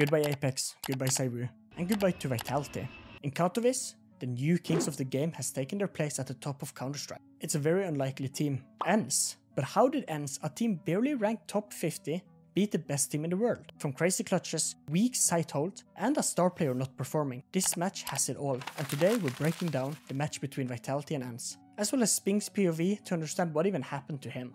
Goodbye Apex, goodbye ZywOo, and goodbye to Vitality. In Katowice, the new kings of the game has taken their place at the top of Counter-Strike. It's a very unlikely team. ENCE. But how did ENCE, a team barely ranked top 50, beat the best team in the world? From crazy clutches, weak site hold, and a star player not performing, this match has it all, and today we're breaking down the match between Vitality and ENCE, as well as Spinx's POV to understand what even happened to him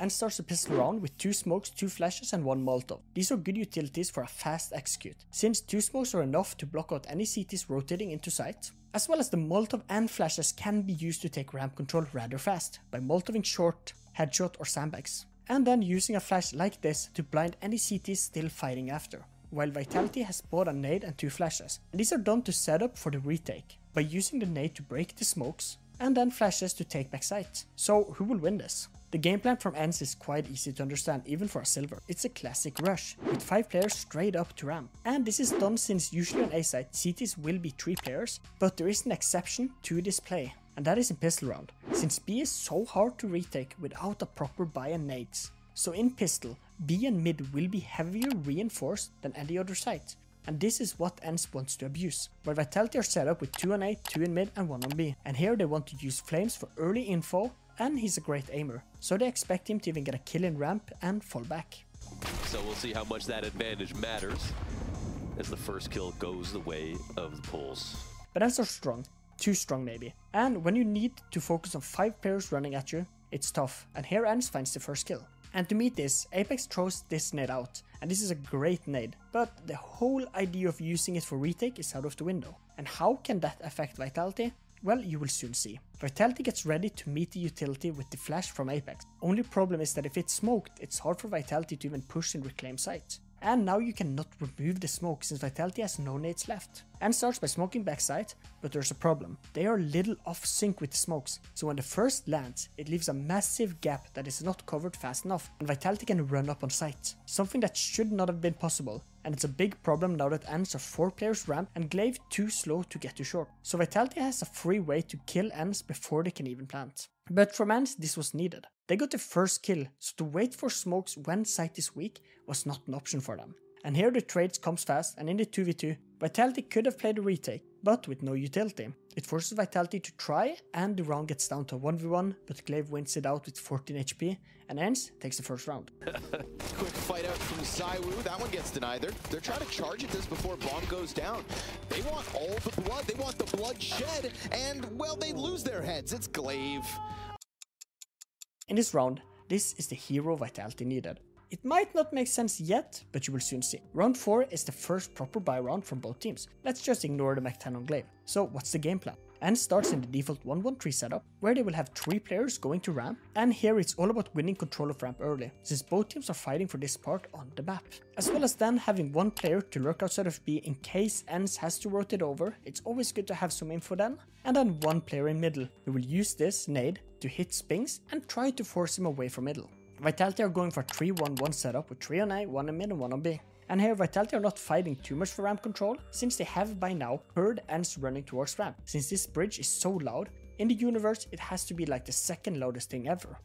and starts a pistol round with 2 smokes, 2 flashes and 1 molotov. These are good utilities for a fast execute, since 2 smokes are enough to block out any CTs rotating into site, as well as the molotov and flashes can be used to take ramp control rather fast, by molotoving short, headshot or sandbags, and then using a flash like this to blind any CTs still fighting after. While Vitality has bought a nade and 2 flashes, and these are done to set up for the retake, by using the nade to break the smokes, and then flashes to take back site. So who will win this? The game plan from ENCE is quite easy to understand even for a silver. It's a classic rush, with 5 players straight up to ramp. And this is done since usually on A side CTs will be 3 players, but there is an exception to this play, and that is in pistol round, since B is so hard to retake without a proper buy and nades. So in pistol, B and mid will be heavier reinforced than any other site, and this is what ENCE wants to abuse, where Vitality are set up with 2 on A, 2 in mid and 1 on B, and here they want to use flameZ for early info and he's a great aimer, so they expect him to even get a kill in ramp and fall back. So we'll see how much that advantage matters as the first kill goes the way of the Poles. But that's so strong, too strong maybe. And when you need to focus on 5 players running at you, it's tough, and here ENCE finds the first kill. And to meet this, Apex throws this nade out, and this is a great nade, but the whole idea of using it for retake is out of the window. And how can that affect Vitality? Well, you will soon see. Vitality gets ready to meet the utility with the flash from Apex. Only problem is that if it's smoked, it's hard for Vitality to even push and reclaim site. And now you cannot remove the smoke since Vitality has no nades left. And starts by smoking backside, but there's a problem. They are little off sync with the smokes, so when the first lands, it leaves a massive gap that is not covered fast enough, and Vitality can run up on site. Something that should not have been possible, and it's a big problem now that ENCE are 4 players ramp and Glaive too slow to get to short. So Vitality has a free way to kill ENCE before they can even plant. But from ENCE this was needed. They got the first kill, so to wait for smokes when site is weak was not an option for them. And here the trades comes fast and in the 2v2, Vitality could have played a retake, but with no utility. It forces Vitality to try and the round gets down to 1v1, but Glaive wins it out with 14 HP and ENCE takes the first round. Quick fight out from ZywOo, that one gets denied. They're, they're trying to charge at this before bomb goes down. They want all the blood, they want the blood shed, and well, they lose their heads. It's Glaive. In this round, this is the hero Vitality needed. It might not make sense yet, but you will soon see. Round 4 is the first proper buy round from both teams. Let's just ignore the MAC-10 on Glaive. So what's the game plan? And starts in the default 1-1-3 setup, where they will have 3 players going to ramp, and here it's all about winning control of ramp early, since both teams are fighting for this part on the map. As well as then having one player to lurk outside of B in case ENCE has to rotate over, it's always good to have some info then, and then one player in middle, who will use this nade to hit Spinx and try to force him away from middle. Vitality are going for 3-1-1 setup with 3 on A, 1 in mid and 1 on B. And here Vitality are not fighting too much for ramp control, since they have by now heard ENCE running towards ramp. Since this bridge is so loud, in the universe it has to be like the second loudest thing ever.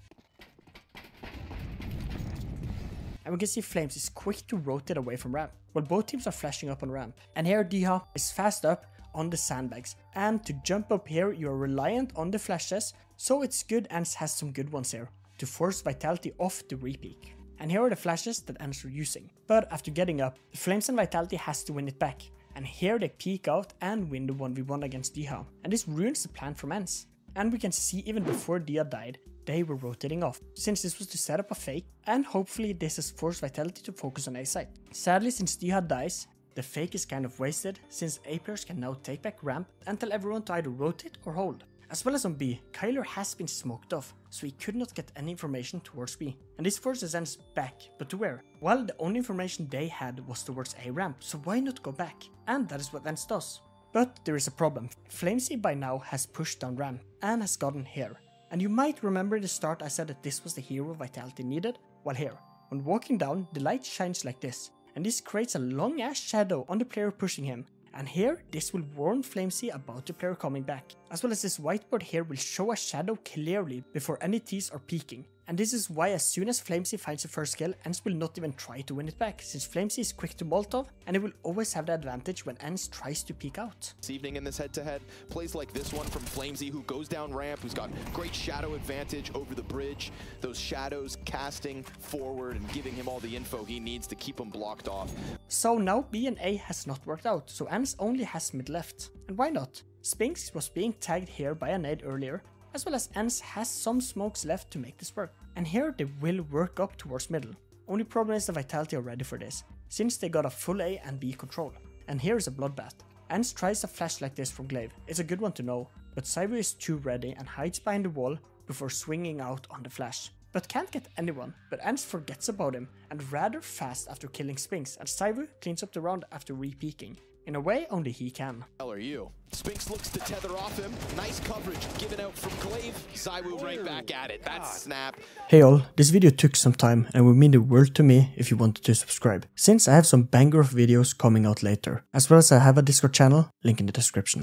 And we can see flameZ is quick to rotate away from ramp, while both teams are flashing up on ramp. And here Dycha is fast up on the sandbags, and to jump up here you are reliant on the flashes, so it's good ENCE has some good ones here to force Vitality off the repeak. And here are the flashes that ENCE are using. But after getting up, the flameZ and Vitality has to win it back. And here they peek out and win the 1v1 against Dycha. And this ruins the plan from ENCE. And we can see even before Dycha died, they were rotating off, since this was to set up a fake, and hopefully this has forced Vitality to focus on A side. Sadly, since Dycha dies, the fake is kind of wasted, since A players can now take back ramp and tell everyone to either rotate or hold. As well as on B, Kylar has been smoked off, so he could not get any information towards B. And this forces ENCE back, but to where? Well, the only information they had was towards A ramp, so why not go back? And that is what ENCE does. But there is a problem. flameZ by now has pushed down ramp, and has gotten here. And you might remember at the start I said that this was the hero Vitality needed? Well here, when walking down, the light shines like this, and this creates a long ass shadow on the player pushing him, and here, this will warn flameZ about the player coming back, as well as this whiteboard here will show a shadow clearly before any T's are peeking. And this is why as soon as flameZ finds the first kill, ENCE will not even try to win it back, since flameZ is quick to Molotov, and it will always have the advantage when ENCE tries to peek out. This evening in this head-to-head, -head, plays like this one from flameZ, who goes down ramp, who's got great shadow advantage over the bridge, those shadows casting forward and giving him all the info he needs to keep him blocked off. So now B and A has not worked out, so ENCE only has mid left. And why not? Spinx was being tagged here by a nade earlier, as well as ENCE has some smokes left to make this work. And here they will work up towards middle. Only problem is the Vitality are ready for this, since they got a full A and B control. And here is a bloodbath. ENCE tries a flash like this from Glaive, it's a good one to know, but ZywOo is too ready and hides behind the wall before swinging out on the flash. But can't get anyone, but ENCE forgets about him and rather fast after killing Spinx and ZywOo cleans up the round after re-peeking. In a way, only he can. Hell are you? Spinx looks to tether off him. Nice coverage given out from Glaive. ZywOo right back at it. That's snap. Hey all, this video took some time and would mean the world to me if you wanted to subscribe, since I have some banger of videos coming out later, as well as I have a Discord channel, link in the description.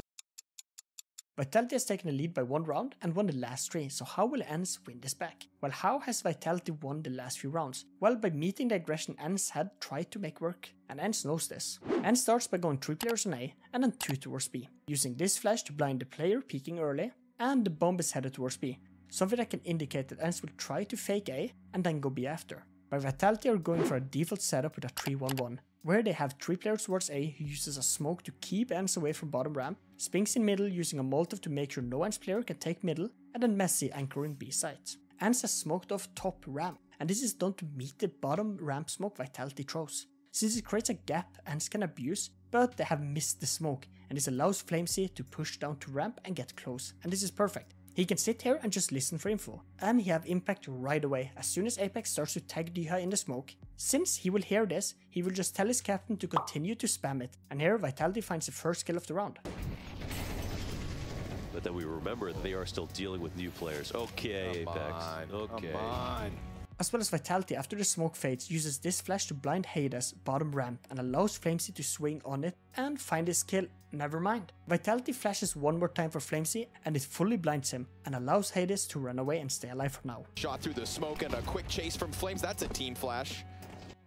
Vitality has taken the lead by one round and won the last three, so how will ENCE win this back? Well, how has Vitality won the last few rounds? Well, by meeting the aggression ENCE had tried to make work, and ENCE knows this. ENCE starts by going 3 players on A and then 2 towards B, using this flash to blind the player peeking early, and the bomb is headed towards B, something that can indicate that ENCE will try to fake A and then go B after. By Vitality are going for a default setup with a 3-1-1, where they have 3 players towards A who uses a smoke to keep ENCE away from bottom ramp, Spinx in middle using a Molotov to make sure no ENCE player can take middle, and then mezii anchoring B site. ENCE has smoked off top ramp, and this is done to meet the bottom ramp smoke Vitality throws. Since it creates a gap ENCE can abuse, but they have missed the smoke, and this allows flameZ to push down to ramp and get close, and this is perfect. He can sit here and just listen for info, and he have impact right away as soon as Apex starts to tag Dycha in the smoke. Since he will hear this, he will just tell his captain to continue to spam it, and here Vitality finds the first kill of the round. But then we remember that they are still dealing with new players. Okay, Come Apex. on, okay. Come on. As well as Vitality after the smoke fades uses this flash to blind Hades bottom ramp and allows flameZ to swing on it and find his kill. Never mind. Vitality flashes one more time for flameZ and it fully blinds him and allows Hades to run away and stay alive for now. Shot through the smoke and a quick chase from flameZ. That's a team flash.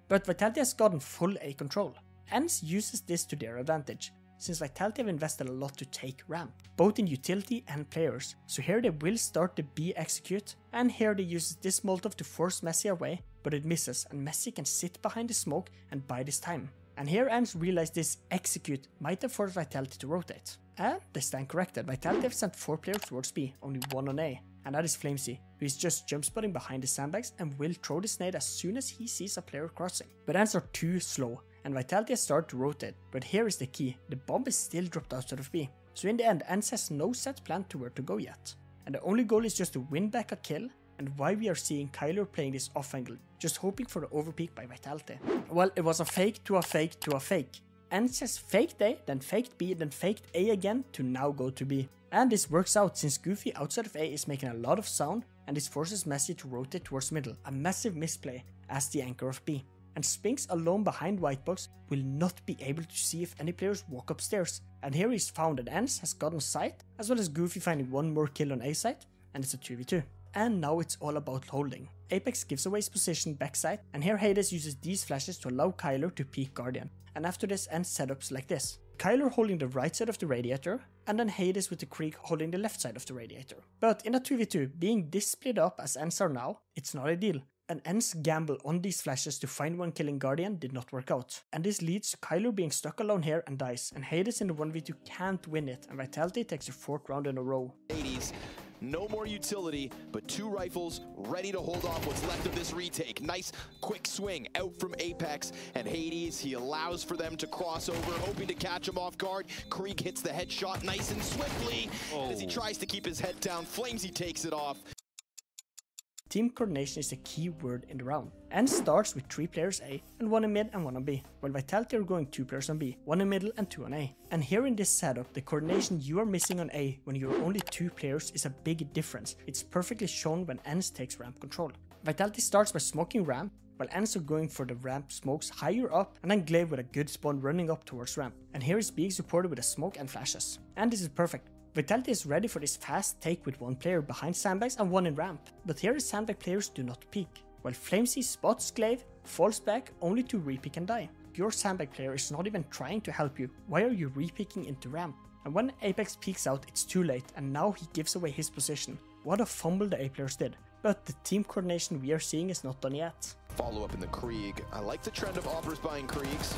But Vitality has gotten full A control. ENCE uses this to their advantage, since Vitality have invested a lot to take ramp, both in utility and players. So here they will start the B execute, and here they use this Molotov to force mezii away, but it misses and mezii can sit behind the smoke and bide this time. And here ENCE realize this execute might have forced Vitality to rotate. And they stand corrected, Vitality have sent 4 players towards B, only 1 on A, and that is flameZ, who is just jump spotting behind the sandbags and will throw the nade as soon as he sees a player crossing. But ENCE are too slow, and Vitality has started to rotate, but here is the key, the bomb is still dropped outside of B. So in the end, ENCE has no set plan to where to go yet. And the only goal is just to win back a kill, and why we are seeing Kylar playing this off angle, just hoping for the overpeak by Vitality. Well, it was a fake to a fake to a fake. ENCE has faked A, then faked B, then faked A again to now go to B. And this works out since Goofy outside of A is making a lot of sound and this forces mezii to rotate towards middle, a massive misplay as the anchor of B and Spinx alone behind White Box will not be able to see if any players walk upstairs. And here he's found that ENCE has gotten site, as well as Goofy finding one more kill on A site, and it's a 2v2. And now it's all about holding. Apex gives away his position backside, and here Hades uses these flashes to allow Kylar to peek Guardian. And after this ENCE setups like this. Kylar holding the right side of the radiator, and then Hades with the Krieg holding the left side of the radiator. But in a 2v2, being this split up as ENCE are now, it's not ideal. An ENCE gamble on these flashes to find one killing Guardian did not work out, and this leads to Kylar being stuck alone here and dies, and Hades in the 1v2 can't win it, and Vitality takes the fourth round in a row. 80s. No more utility, but two rifles ready to hold off what's left of this retake. Nice quick swing out from Apex and Hades. He allows for them to cross over, hoping to catch him off guard. Krieg hits the headshot nice and swiftly. And as he Oh. tries to keep his head down, flameZ takes it off. Team coordination is the key word in the round, and starts with 3 players A and 1 in mid and 1 on B, while Vitality are going 2 players on B, 1 in middle and 2 on A. And here in this setup, the coordination you are missing on A when you're only 2 players is a big difference. It's perfectly shown when ENCE takes ramp control. Vitality starts by smoking ramp, while are going for the ramp smokes higher up and then Glaive with a good spawn running up towards ramp. And here is being supported with a smoke and flashes. And this is perfect. Vitality is ready for this fast take with one player behind sandbags and one in ramp, but here the sandbag players do not peek, while flameZ spots Glaive, falls back only to repick and die. Your sandbag player is not even trying to help you, why are you repicking into ramp? And when Apex peeks out it's too late and now he gives away his position. What a fumble the A players did, but the team coordination we are seeing is not done yet. Follow up in the Krieg. I like the trend of Offers buying Kriegs.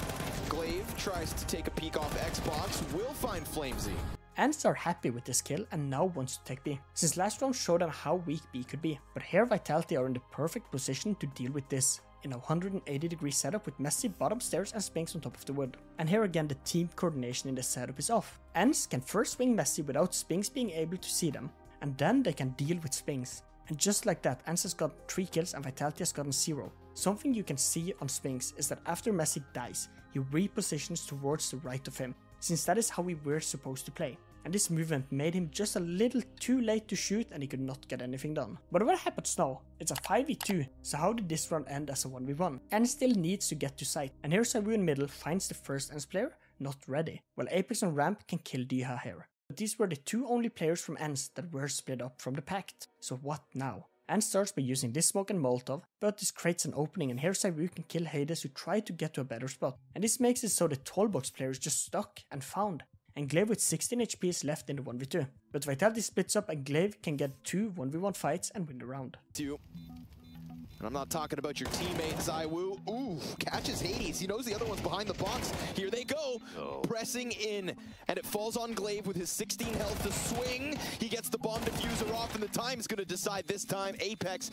Glaive tries to take a peek off Xbox, will find flameZ. ENCE are happy with this kill and now wants to take B, since last round showed them how weak B could be, but here Vitality are in the perfect position to deal with this, in a 180 degree setup with mezii bottom stairs and Spinx on top of the wood. And here again the team coordination in the setup is off. ENCE can first swing mezii without Spinx being able to see them, and then they can deal with Spinx. And just like that, ENCE has got 3 kills and Vitality has gotten 0. Something you can see on Spinx is that after mezii dies, he repositions towards the right of him, since that is how we were supposed to play and this movement made him just a little too late to shoot and he could not get anything done. But what happens now? It's a 5v2, so how did this round end as a 1v1? And still needs to get to site, and here ZywOo in middle finds the first ENCE player not ready, while Apex and Ramp can kill Dycha here. But these were the two only players from ENCE that were split up from the pact, so what now? and starts by using this smoke and Molotov, but this creates an opening and here ZywOo can kill Hades who tried to get to a better spot. And this makes it so the tall box player is just stuck and found, and Glaive with 16 HP is left in the 1v2. But Vitality splits up and Glaive can get two 1v1 fights and win the round. Two. And I'm not talking about your teammate, ZywOo. Ooh, catches Hades. He knows the other one's behind the box. Here they go. Oh. Pressing in. And it falls on Glaive with his 16 health to swing. He gets the bomb diffuser off, and the time's going to decide this time. Apex.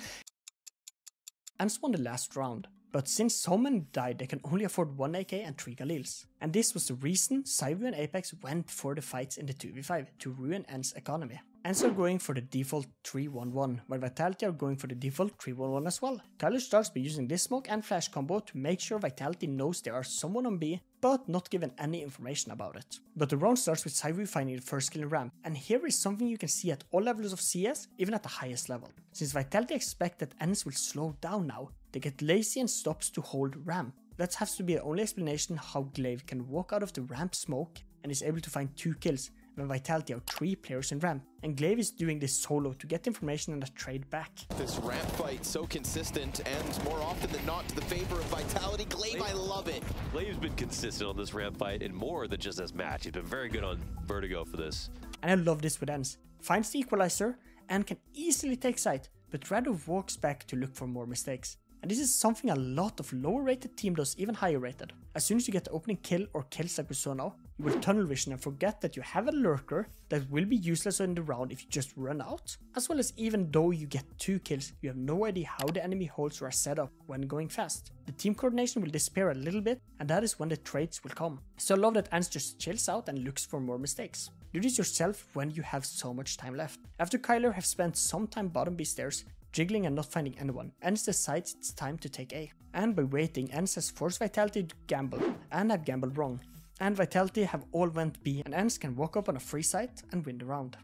And won the last round. But since so many died, they can only afford 1 AK and 3 Galils. And this was the reason ZywOo and Apex went for the fights in the 2v5 to ruin ENCE economy. ENCE are going for the default 3-1-1, while Vitality are going for the default 3-1-1 as well. Kylar starts by using this smoke and flash combo to make sure Vitality knows there are someone on B, but not given any information about it. But the round starts with ZywOo finding the first kill in ramp, and here is something you can see at all levels of CS, even at the highest level. Since Vitality expect that ENCE will slow down now, they get lazy and stops to hold ramp. That has to be the only explanation how Glaive can walk out of the ramp smoke and is able to find 2 kills when Vitality are 3 players in ramp. And Glaive is doing this solo to get information and a trade back. This ramp fight so consistent and more often than not to the favor of Vitality. Glaive, I love it. Glaive's been consistent on this ramp fight and more than just this match. He's been very good on Vertigo for this. And I love this with ENCE. Finds the equalizer and can easily take site, but rather walks back to look for more mistakes. And this is something a lot of lower rated team does even higher rated. As soon as you get the opening kill or kills like we saw now, you will tunnel vision and forget that you have a lurker that will be useless in the round if you just run out. As well as even though you get 2 kills, you have no idea how the enemy holds are set up when going fast. The team coordination will disappear a little bit and that is when the trades will come. So I love that ENCE just chills out and looks for more mistakes. Do this yourself when you have so much time left. After Kylar have spent some time bottom B stairs, jiggling and not finding anyone. ENCE decides it's time to take A. And by waiting, ENCE has forced Vitality to gamble, and have gambled wrong. And Vitality have all went B, and ENCE can walk up on a free site and win the round.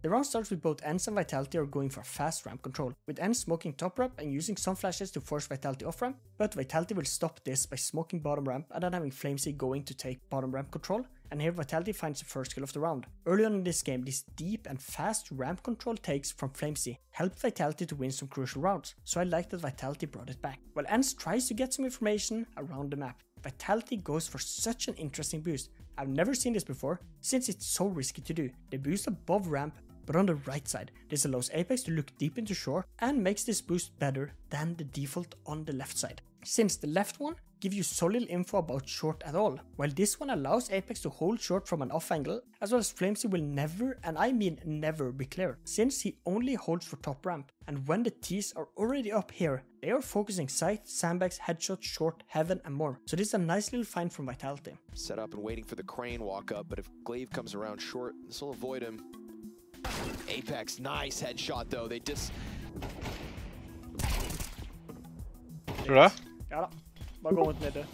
The round starts with both ENCE and Vitality are going for fast ramp control, with ENCE smoking top ramp and using some flashes to force Vitality off ramp, but Vitality will stop this by smoking bottom ramp and then having flameZ going to take bottom ramp control, and here Vitality finds the first kill of the round. Early on in this game, this deep and fast ramp control takes from flameZ helped Vitality to win some crucial rounds, so I like that Vitality brought it back. While ENCE tries to get some information around the map, Vitality goes for such an interesting boost. I've never seen this before, since it's so risky to do. They boost above ramp, but on the right side. This allows Apex to look deep into shore and makes this boost better than the default on the left side. Since the left one give you so little info about short at all, while this one allows Apex to hold short from an off angle, as well as flameZ will never, and I mean never, be clear, since he only holds for top ramp, and when the T's are already up here, they are focusing site, sandbags, headshots, short, heaven, and more. So this is a nice little find from Vitality. Set up and waiting for the crane walk up, but if Glaive comes around short, this will avoid him. Apex, nice headshot though, they just... Ja da. Bare gå mot middag.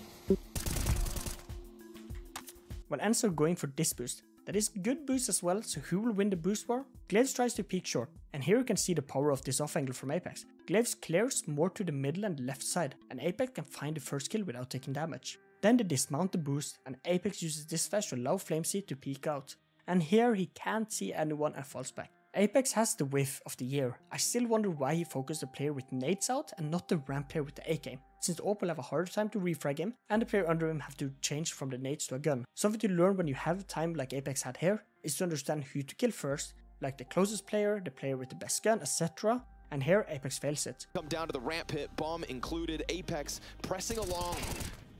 Well, ENCE going for this boost. That is good boost as well, so who will win the boost war? Glaives tries to peek short, and here you can see the power of this off angle from Apex. Glaives clears more to the middle and left side, and Apex can find the first kill without taking damage. Then they dismount the boost, and Apex uses this flash to allow flameZ to peek out. And here he can't see anyone and falls back. Apex has the whiff of the year. I still wonder why he focused the player with nades out and not the ramp player with the AK, since will have a harder time to refrag him and the player under him have to change from the nades to a gun. Something to learn when you have time like Apex had here is to understand who to kill first, like the closest player, the player with the best gun, etc. And here Apex fails it. Come down to the ramp pit, bomb included, Apex pressing along,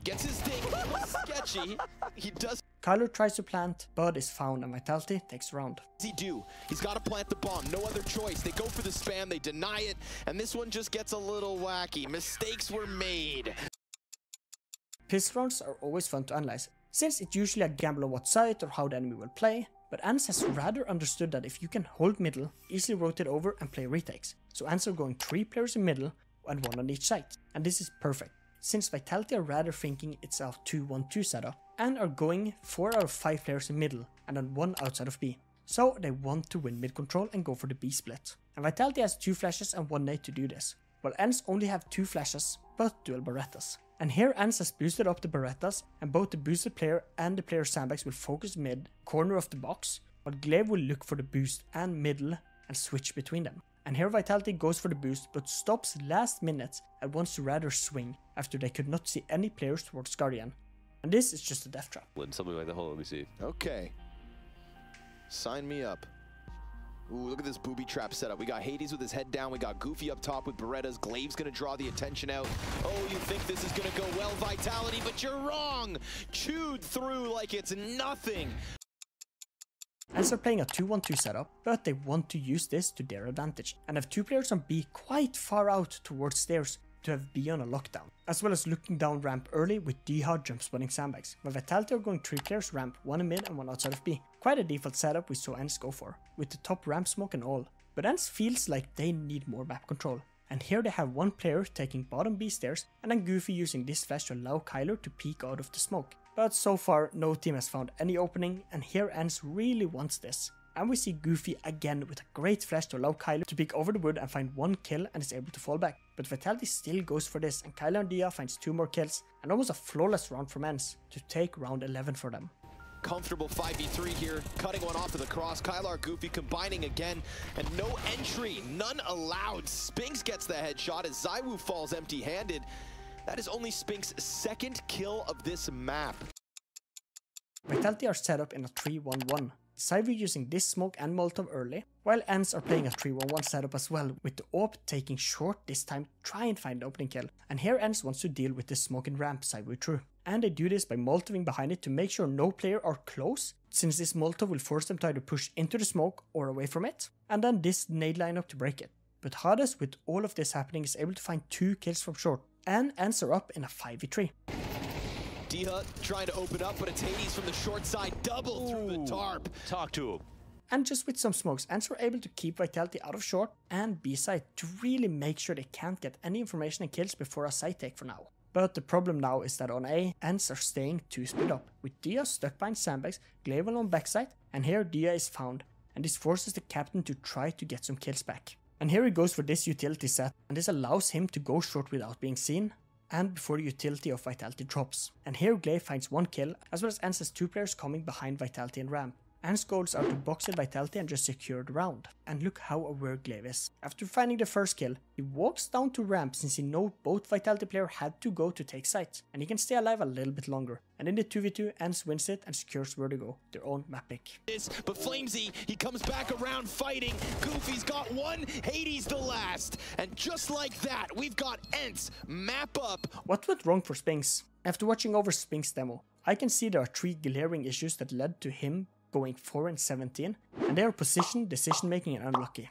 gets his thing, sketchy, he does Kylar tries to plant, but is found and Vitality takes round. he do? He's got to plant the bomb, no other choice. They go for the spam, they deny it, and this one just gets a little wacky. Mistakes were made. Piss rounds are always fun to analyze, since it's usually a gamble on what side or how the enemy will play, but ENCE has rather understood that if you can hold middle, easily rotate over and play retakes. So ENCE are going 3 players in middle and 1 on each side, and this is perfect, since Vitality are rather thinking it's a 2-1-2 setup, and are going 4 out of 5 players in middle and on 1 outside of B. So they want to win mid control and go for the B split. And Vitality has 2 flashes and 1 nade to do this, while ENCE only have 2 flashes, but dual Berettas. And here ENCE has boosted up the Berettas, and both the boosted player and the player sandbags will focus mid, corner of the box, while Glaive will look for the boost and middle and switch between them. And here Vitality goes for the boost but stops last minute and wants to rather swing after they could not see any players towards Guardian. And this is just a death trap. Something like the Hold on, let me see. Okay. Sign me up. Ooh, look at this booby trap setup. We got Hades with his head down. We got Goofy up top with Berettas. Glaive's going to draw the attention out. Oh, you think this is going to go well, Vitality, but you're wrong. Chewed through like it's nothing. ENCE are playing a 2-1-2 setup, but they want to use this to their advantage, and have two players on B quite far out towards stairs to have B on a lockdown, as well as looking down ramp early with Dycha jump spotting sandbags, while Vitality are going 3 players ramp, 1 in mid and 1 outside of B. Quite a default setup we saw ENCE go for, with the top ramp smoke and all. But ENCE feels like they need more map control, and here they have one player taking bottom B stairs and then Goofy using this flash to allow Kylar to peek out of the smoke. But so far no team has found any opening and here ENCE really wants this. And we see Goofy again with a great flash to allow Kylar to peek over the wood and find one kill and is able to fall back. But Vitality still goes for this and Kylar and Dycha finds two more kills and almost a flawless round from ENCE to take round 11 for them. Comfortable 5v3 here, cutting one off to the cross. Kylar Goofy combining again, and no entry, none allowed. Spinx gets the headshot as Zywoo falls empty-handed. That is only Spinx's second kill of this map. Vitality are set up in a 3-1-1. Cyber using this smoke and Molotov early, while ENCE are playing a 3-1-1 setup as well, with the AWP taking short this time try and find the opening kill. And here ENCE wants to deal with the smoke and ramp Cyber through. And they do this by Molotoving behind it to make sure no player are close, since this Molotov will force them to either push into the smoke or away from it, and then this nade lineup to break it. But Hades, with all of this happening, is able to find two kills from short, and answer up in a 5v3. Dycha trying to open up, but it's Hades from the short side, double through the tarp. Talk to him. And just with some smokes, ENCE were able to keep Vitality out of short and B side to really make sure they can't get any information and kills before a side take for now. But the problem now is that on A, ENCE are staying too split up, with Dycha stuck behind sandbags, Glaive on backside, and here Dycha is found, and this forces the captain to try to get some kills back. And here he goes for this utility set, and this allows him to go short without being seen, and before the utility of Vitality drops. And here Glaive finds one kill, as well as ENCE has two players coming behind Vitality and Ramp. ENCE goes out to box in Vitality and just secure the round. And look how aware Glaive is. After finding the first kill, he walks down to Ramp since he knows both Vitality player had to go to take site, and he can stay alive a little bit longer. And in the 2v2, ENCE wins it and secures Vertigo, their own map pick. But flameZ, he comes back around fighting. Goofy's got one, Hades the last. And just like that, we've got ENCE map up. What went wrong for Spinx? After watching over Spinx' demo, I can see there are three glaring issues that led to him going 4 and 17, and they are position, decision making, and unlucky.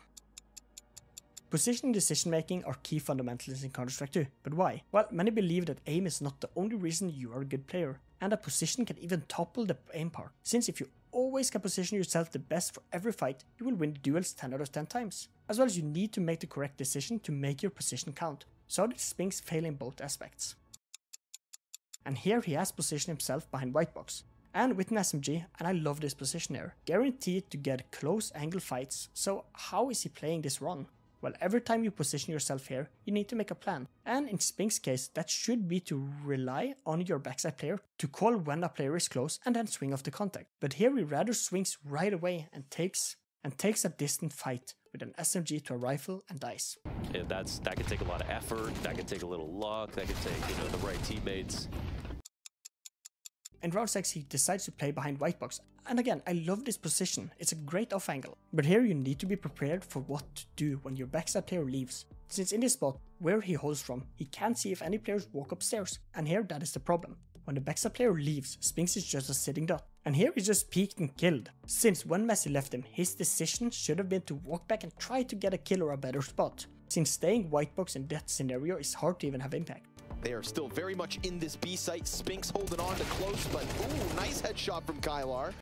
Position and decision making are key fundamentals in Counter-Strike 2, but why? Well, many believe that aim is not the only reason you are a good player, and a position can even topple the aim part, since if you always can position yourself the best for every fight, you will win the duels 10 out of 10 times. As well as you need to make the correct decision to make your position count, so did Spinx fail in both aspects. And here he has positioned himself behind white box, and with an SMG, and I love this position here. Guaranteed to get close angle fights, so how is he playing this wrong? Well, every time you position yourself here, you need to make a plan. And in Spinx's case, that should be to rely on your backside player to call when a player is close and then swing off the contact. But here he rather swings right away and takes and takes a distant fight with an SMG to a rifle and dies. Yeah, that's that could take a lot of effort. That could take a little luck. That could take you know the right teammates. In round 6 he decides to play behind white box and again I love this position, it's a great off angle. But here you need to be prepared for what to do when your backside player leaves. Since in this spot, where he holds from, he can't see if any players walk upstairs, and here that is the problem. When the backside player leaves, Spinx is just a sitting dot. And here he's just peeked and killed. Since when mezii left him, his decision should have been to walk back and try to get a kill or a better spot. Since staying white box in that scenario is hard to even have impact. They are still very much in this B site. Spinx holding on to close, but ooh, nice headshot from Kylar.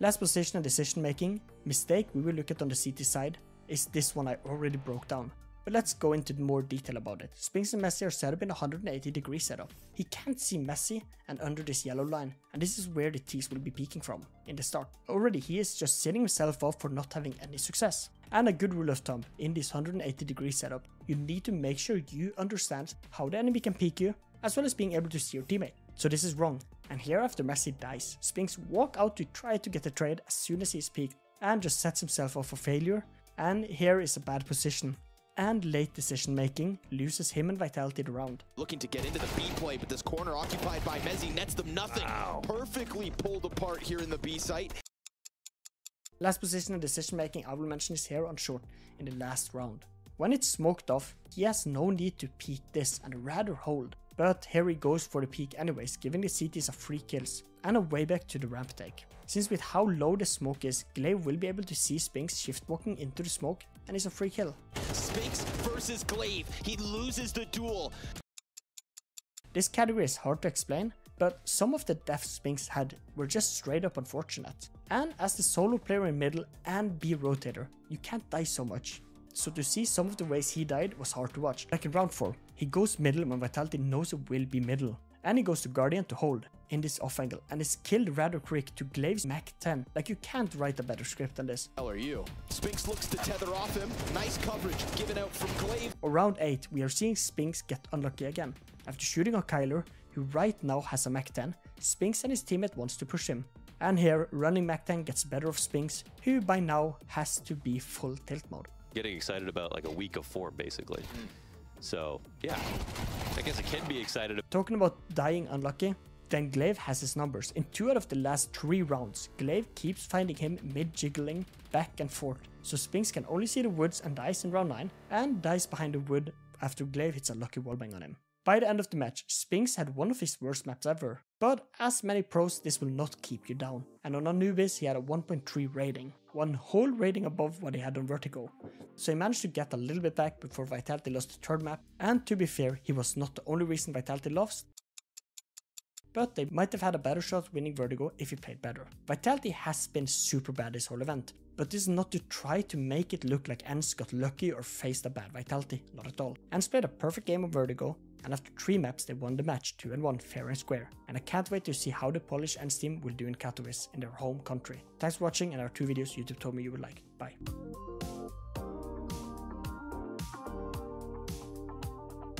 Last position and decision making, mistake we will look at on the CT side, is this one I already broke down. But let's go into more detail about it. Spinx and mezii are set up in a 180 degree setup. He can't see mezii and under this yellow line, and this is where the tease will be peeking from, in the start. Already he is just setting himself off for not having any success. And a good rule of thumb, in this 180 degree setup, you need to make sure you understand how the enemy can peek you, as well as being able to see your teammate. So this is wrong, and here after mezii dies, Spinx walk out to try to get the trade as soon as he is peeked, and just sets himself off for failure, and here is a bad position. And late decision making loses him and Vitality the round. Looking to get into the B play, but this corner occupied by mezii nets them nothing. Wow. Perfectly pulled apart here in the B site. Last position and decision making I will mention is here on short in the last round. When it's smoked off, he has no need to peek this and rather hold. But here he goes for the peek anyways, giving the CTs a free kills and a way back to the ramp take. Since with how low the smoke is, Glaive will be able to see Spinx shift walking into the smoke and it's a free kill. Spinx versus Glaive. He loses the duel. This category is hard to explain, but some of the deaths Spinx had were just straight up unfortunate. And as the solo player in middle and B rotator, you can't die so much. So to see some of the ways he died was hard to watch. Like in round 4, he goes middle when Vitality knows it will be middle. And he goes to Guardian to hold in this off angle and is killed rather quick to Glaive's Mac 10. Like you can't write a better script than this. Hell are you? Spinx looks to tether off him. Nice coverage given out from Glaive. Or round 8, we are seeing Spinx get unlucky again. After shooting on Kylar, who right now has a Mac 10, Spinx and his teammate wants to push him. And here, running Mac 10 gets better of Spinx, who by now has to be full tilt mode. Getting excited about like a week of form basically. Mm. So yeah, I guess be excited. Talking about dying unlucky, then Glaive has his numbers. In two out of the last three rounds, Glaive keeps finding him mid-jiggling back and forth. So Spinx can only see the woods and dies in round 9, and dies behind the wood after Glaive hits a lucky wallbang on him. By the end of the match, Spinx had one of his worst maps ever. But as many pros, this will not keep you down. And on Anubis, he had a 1.3 rating, one whole rating above what he had on Vertigo. So he managed to get a little bit back before Vitality lost the third map. And to be fair, he was not the only reason Vitality lost. But they might have had a better shot winning Vertigo if he played better. Vitality has been super bad this whole event, but this is not to try to make it look like ENCE got lucky or faced a bad Vitality, not at all. ENCE played a perfect game of Vertigo, and after 3 maps they won the match 2 and 1 fair and square. And I can't wait to see how the Polish and team will do in Katowice in their home country. Thanks for watching and our two videos YouTube told me you would like. Bye.